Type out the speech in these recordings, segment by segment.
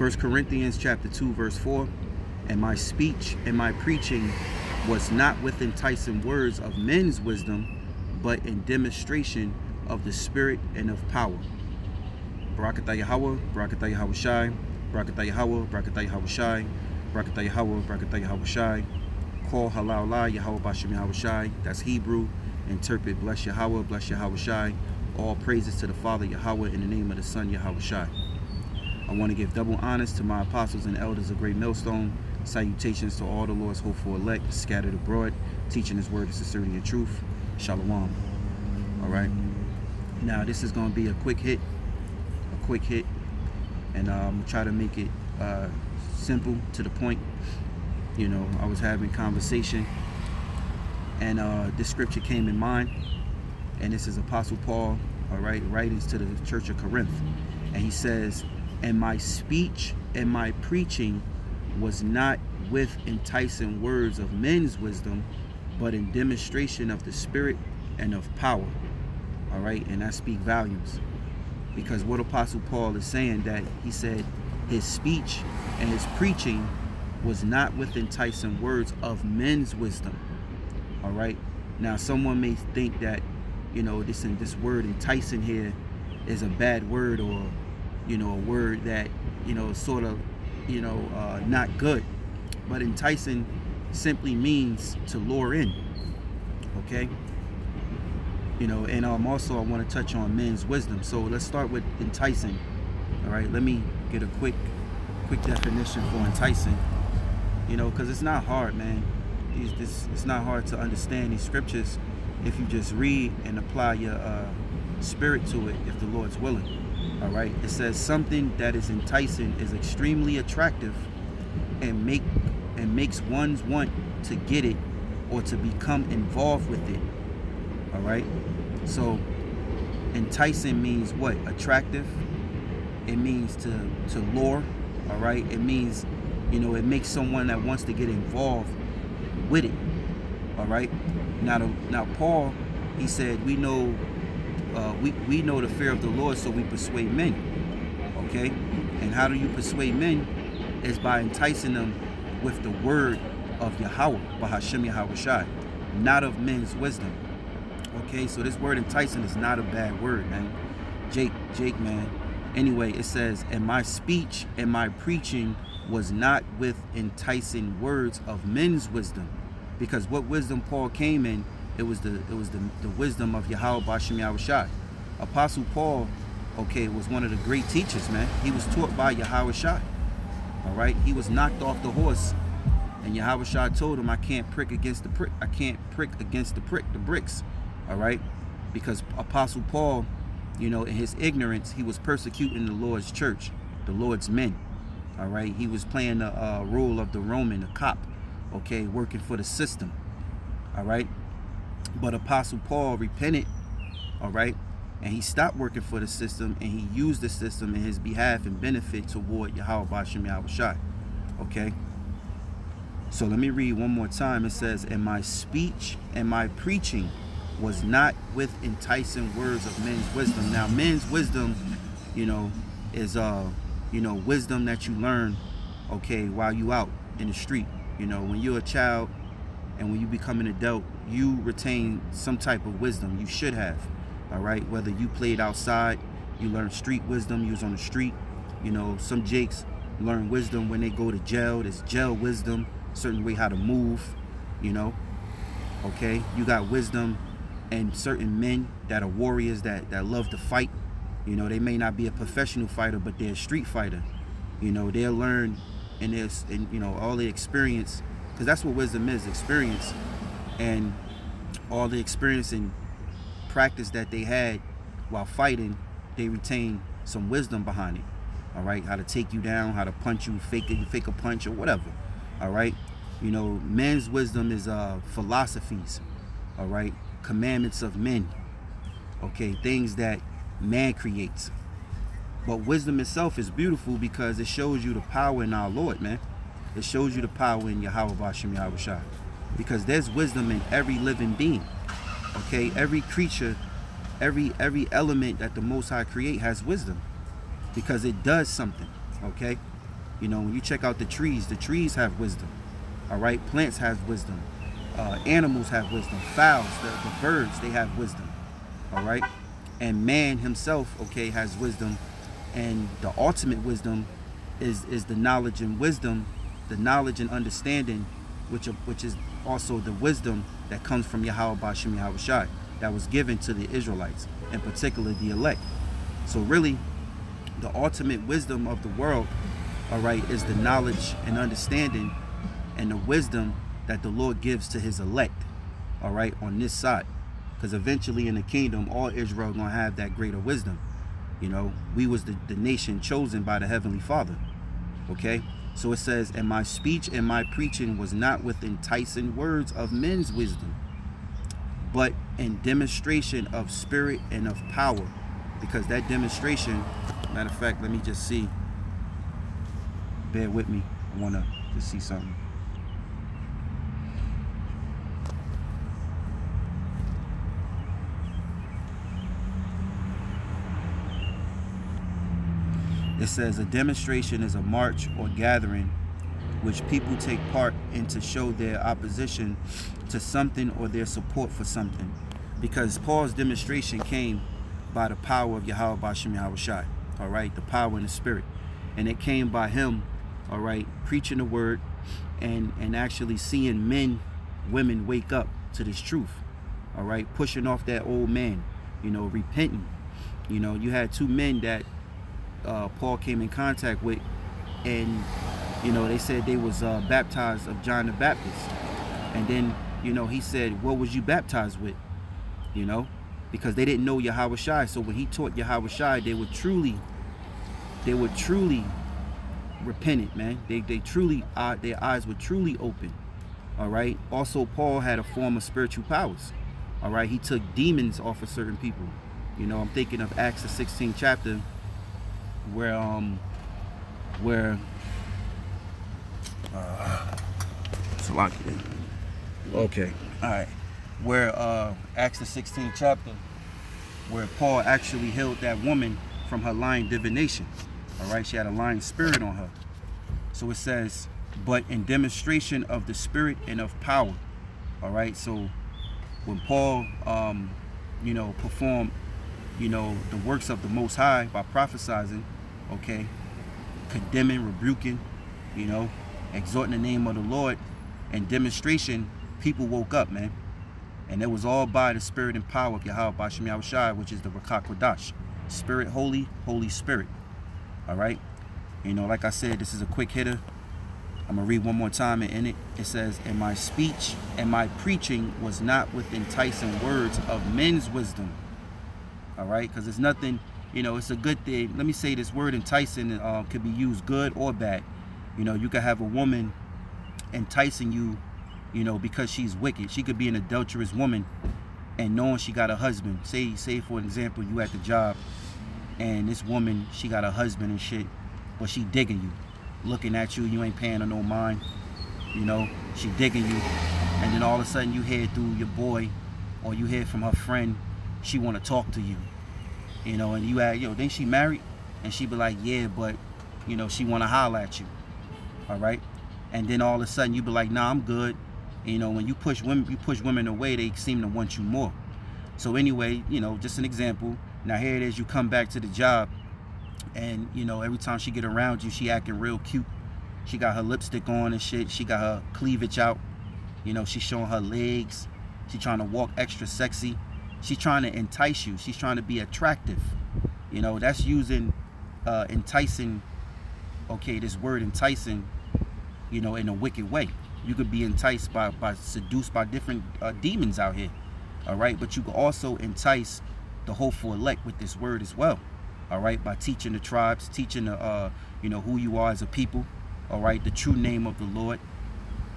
1 Corinthians chapter 2 verse 4 and my speech and my preaching was not with enticing words of men's wisdom but in demonstration of the spirit and of power. Barakatah Yahweh, Barakatah Yahawashi, Barakatah Yahweh, Barakatah Yahawashi, Barakatah Yahweh, Barakatah Yahawashi, Call Halal La, Yahweh BaHaSham Yahweh Shai, that's Hebrew, interpret Bless Yahweh, Bless Yahawashi, all praises to the Father Yahweh in the name of the Son Yahweh Shai. I want to give double honors to my apostles and elders of Great Millstone, salutations to all the Lord's hopeful elect scattered abroad, teaching his word of sincerity and truth. Shalom. All right. Now this is going to be a quick hit, a quick hit, and uh, I'm gonna try to make it uh, simple to the point. You know, I was having conversation, and uh, this scripture came in mind, and this is Apostle Paul, all right, writings to the Church of Corinth, and he says, "And my speech and my preaching was not with enticing words of men's wisdom, but in demonstration of the Spirit and of power." all right and I speak volumes because what apostle paul is saying that he said his speech and his preaching was not with enticing words of men's wisdom all right now someone may think that you know this this word enticing here is a bad word or you know a word that you know sort of you know uh, not good. But enticing simply means to lure in okay? You know and um also i want to touch on men's wisdom. So let's start with enticing all right? Let me get a quick quick definition for enticing. You know because it's not hard man. These this it's not hard to understand these scriptures if you just read and apply your uh, spirit to it if the lord's willing all right? It says something that is enticing is extremely attractive and make and makes one's want to get it or to become involved with it. All right? So enticing means what? Attractive? It means to to lure? All right? It means you know it makes someone that wants to get involved with it. All right? Now now paul he said we know uh, we, we know the fear of the lord so we persuade men okay and how do you persuade men is by enticing them with the word of Yahweh, BaHaSham Yahweh Shai, not of men's wisdom. Okay, so this word enticing is not a bad word, man. Jake, Jake, man. Anyway, it says, and my speech and my preaching was not with enticing words of men's wisdom. Because what wisdom Paul came in, it was the it was the, the wisdom of Yahweh BaHaSham Yahweh Shai. Apostle Paul, okay, was one of the great teachers, man. He was taught by Yahawashi. All right, he was knocked off the horse, and Yahawashi told him, "I can't prick against the prick. I can't prick against the prick, the bricks." All right, because Apostle Paul, you know, in his ignorance, he was persecuting the Lord's church, the Lord's men. All right, he was playing the uh, role of the Roman, the cop, okay, working for the system. All right, but Apostle Paul repented. All right, and he stopped working for the system and he used the system in his behalf and benefit toward Yahweh BaHaSham Yahweh Shai. Okay? So let me read one more time. It says, And my speech and my preaching was not with enticing words of men's wisdom. Now, men's wisdom, you know, is uh, you know, wisdom that you learn, okay, while you out in the street. You know, when you're a child and when you become an adult, you retain some type of wisdom. You should have all right? Whether you played outside you learn street wisdom you was on the street you know some jakes learn wisdom when they go to jail there's jail wisdom certain way how to move you know okay? You got wisdom and certain men that are warriors that that love to fight you know? They may not be a professional fighter but they're a street fighter you know? They'll learn this and you know all the experience because that's what wisdom is experience and all the experience and practice that they had while fighting, they retain some wisdom behind it. All right, how to take you down, how to punch you, fake fake a punch or whatever. All right, you know, men's wisdom is uh, philosophies. All right, commandments of men. Okay, things that man creates. But wisdom itself is beautiful because it shows you the power in our Lord, man. It shows you the power in Yahweh BaHaSham Yahweh Shai. Because there's wisdom in every living being okay every creature every every element that the most high create has wisdom because it does something okay You know, when you check out the trees, the trees have wisdom. All right, plants have wisdom. Uh, animals have wisdom. Fowls, the, the birds, they have wisdom. All right, and man himself, okay, has wisdom, and the ultimate wisdom is is the knowledge and wisdom, the knowledge and understanding, which which is also the wisdom that comes from Yahweh BaHaSham Yahweh Shai, that was given to the Israelites, in particular the elect. So really, the ultimate wisdom of the world, all right, is the knowledge and understanding and the wisdom that the Lord gives to his elect, all right, on this side. Because eventually in the kingdom, all Israel gonna have that greater wisdom. You know, we was the, the nation chosen by the Heavenly Father. Okay? So it says, and my speech and my preaching was not with enticing words of men's wisdom, but in demonstration of spirit and of power. Because that demonstration, matter of fact, let me just see. Bear with me. I want to see something. It says a demonstration is a march or gathering which people take part in to show their opposition to something or their support for something. Because Paul's demonstration came by the power of Yahweh BaHaSham Yahweh Shai, all right, the power in the spirit. And it came by him, all right, preaching the word and, and actually seeing men, women wake up to this truth, all right, pushing off that old man, you know, repenting. You know, you had two men that uh, Paul came in contact with, and you know they said they was uh, baptized of John the Baptist, and then you know he said, "What was you baptized with?" You know, because they didn't know Yahawashi. So when he taught Yahawashi, they were truly, they were truly repentant, man. They they truly uh, their eyes were truly open. All right. Also, Paul had a form of spiritual powers. All right. He took demons off of certain people. You know, I'm thinking of Acts the 16th chapter where um where uh Salakia. Okay. Alright. Where uh Acts the 16th chapter where Paul actually healed that woman from her lying divination. Alright, she had a lying spirit on her. So it says, but in demonstration of the spirit and of power. Alright, so when Paul um, you know, performed you know, the works of the Most High by prophesying, okay, condemning, rebuking, you know, exhorting the name of the Lord, and demonstration, people woke up, man. And it was all by the spirit and power of Yahweh BaHaSham Yahawashi, which is the Rawchaa Qadash. Spirit Holy, Holy Spirit. All right? You know, like I said, this is a quick hitter. I'm going to read one more time and in it. It says, And my speech and my preaching was not with enticing words of men's wisdom, all right because it's nothing you know it's a good thing. Let me say this word enticing uh, could be used good or bad. You know you could have a woman enticing you you know because she's wicked. She could be an adulterous woman and knowing she got a husband. Say say for example you at the job and this woman she got a husband and shit but she digging you looking at you you ain't paying her no mind you know she digging you. And then all of a sudden you hear through your boy or you hear from her friend she want to talk to you you know, and you ask, yo, then she married? And she be like, yeah, but, you know, she want to holler at you, all right? And then all of a sudden you be like, nah, I'm good. And, you know, when you push women, you push women away, they seem to want you more. So anyway, you know, just an example. Now here it is, you come back to the job, and you know, every time she get around you, she acting real cute. She got her lipstick on and shit. She got her cleavage out. You know, she's showing her legs. She trying to walk extra sexy. She's trying to entice you. She's trying to be attractive. You know, that's using uh, enticing, okay, this word enticing, you know, in a wicked way. You could be enticed by, by seduced by different uh, demons out here. All right. But you could also entice the hopeful elect with this word as well. All right. By teaching the tribes, teaching the, uh, you know, who you are as a people. All right. The true name of the Lord,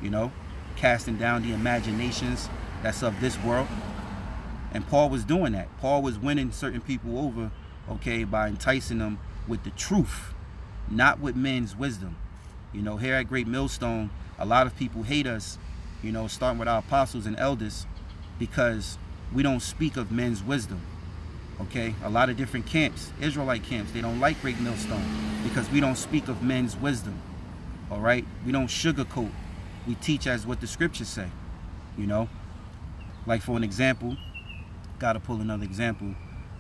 you know, casting down the imaginations that's of this world and Paul was doing that. Paul was winning certain people over, okay, by enticing them with the truth, not with men's wisdom. You know, here at Great Millstone, a lot of people hate us, you know, starting with our apostles and elders, because we don't speak of men's wisdom. Okay, a lot of different camps, Israelite camps, they don't like Great Millstone because we don't speak of men's wisdom. All right? We don't sugarcoat. We teach as what the scriptures say. You know? Like for an example, gotta pull another example,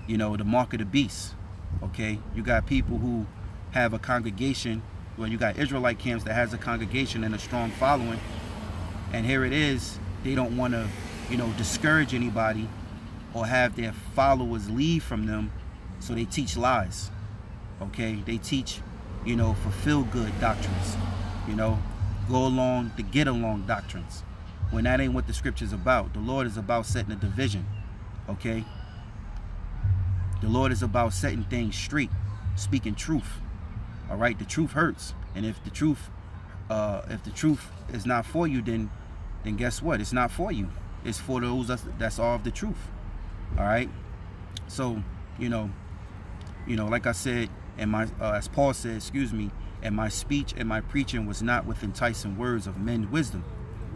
you know, the mark of the beast. Okay? You got people who have a congregation, well, you got Israelite camps that has a congregation and a strong following. And here it is, they don't want to, you know, discourage anybody or have their followers leave from them, so they teach lies. Okay? They teach, you know, fulfill good doctrines. You know, go along to get along doctrines. When that ain't what the scripture's about. The Lord is about setting a division. Okay? The Lord is about setting things straight, speaking truth. All right? The truth hurts. And if the truth uh if the truth is not for you, then then guess what? It's not for you. It's for those that's, that's all of the truth. All right? So, you know, you know, like I said, and my uh, as Paul said, excuse me, and my speech and my preaching was not with enticing words of men's wisdom.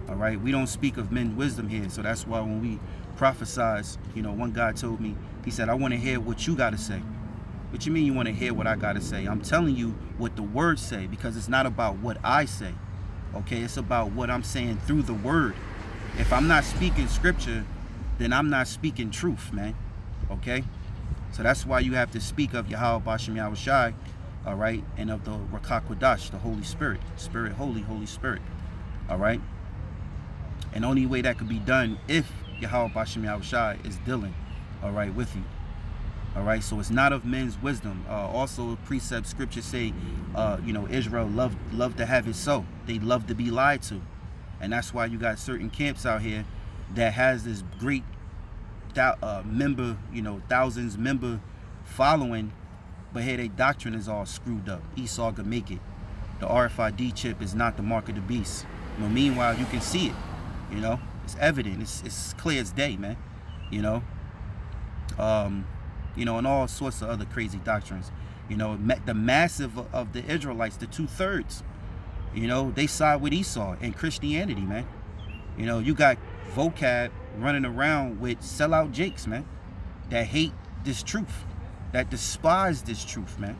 All right, we don't speak of men's wisdom here, so that's why when we prophesize, you know, one guy told me, he said, I want to hear what you got to say. What you mean you want to hear what I got to say? I'm telling you what the words say because it's not about what I say. Okay, it's about what I'm saying through the word. If I'm not speaking scripture, then I'm not speaking truth, man. Okay? So that's why you have to speak of Yahweh BaHaSham all right, and of the Rawchaa Qadash, the Holy Spirit. Spirit, Holy, Holy Spirit. All right? And only way that could be done if Yahweh BaHaSham Yahawashi is dealing, all right, with you. All right, so it's not of men's wisdom. Uh, also, precept scripture say, uh, you know, Israel love love to have it so. They love to be lied to, and that's why you got certain camps out here that has this great uh, member, you know, thousands member following, but hey, their doctrine is all screwed up. Esau can make it. The RFID chip is not the mark of the beast. Know, meanwhile, you can see it. You know, it's evident. It's, it's clear as day, man. You know, um, you know, and all sorts of other crazy doctrines. You know, the massive of the Israelites, the two thirds, you know, they side with Esau and Christianity, man. You know, you got vocab running around with sellout jakes, man, that hate this truth, that despise this truth, man.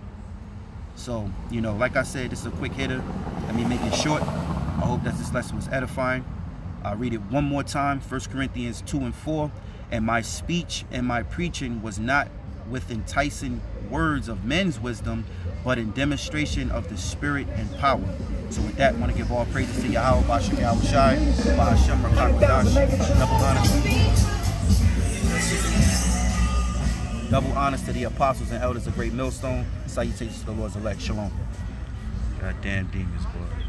So, you know, like I said, this is a quick hitter. Let me make it short. I hope that this lesson was edifying. I'll read it one more time, 1 Corinthians 2 and 4. And my speech and my preaching was not with enticing words of men's wisdom, but in demonstration of the spirit and power. So with that, I want to give all praises to Yahweh, Bashak Yahawashi, double honor. Double honors to the apostles and elders of Great Millstone. Salutations to the Lord's elect. Shalom. Goddamn demons, boy.